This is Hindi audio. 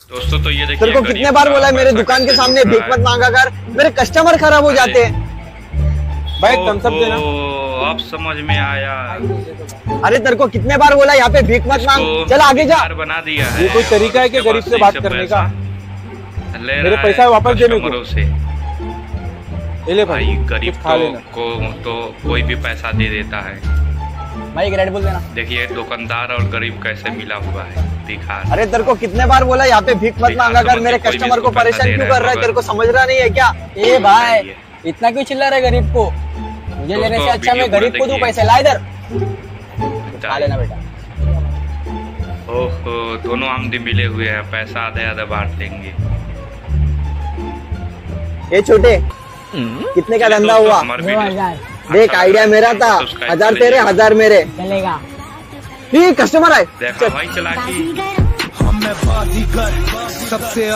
दोस्तों तो ये देखिए तेरे को कितने बार बोला है मेरे दुकान के सामने भीख मत मांगा कर मेरे कस्टमर खराब हो जाते हैं। भाई थम्स अप देना। ओहो, अब समझ में आया। अरे तेरे को कितने बार बोला यहाँ पे भीख मत मांग। चल आगे जा। बना दिया है ये कोई तरीका है कि गरीब से बात करने का? मेरे पैसा वापस देने को। ले भाई भाई गरीब तो, को तो कोई भी पैसा दे देता है। भाई एक रेड बुल देना। देखिए दुकानदार और गरीब कैसे मिला हुआ है? दिखा अरे तेरे को कितने बार बोला यहाँ पे भीख मत मांगा कर मेरे कस्टमर को परेशान क्यों कर रहा है? तेरे को समझ रहा नहीं है क्या? ए भाई इतना क्यों चिल्ला रहे गरीब को? मुझे लेने से अच्छा मैं गरीब को दूँ पैसे? ला इधर। खा लेना बेटा। ओहो दोनों आमदी मिले हुए हैं पैसा आधे आधे बांट लेंगे। ये छोटे कितने का धंधा हुआ? देख अच्छा आइडिया मेरा था। हज़ार तेरे हज़ार मेरे। चलेगा। कस्टमर आए देखा भाई चला के हम मैं सबसे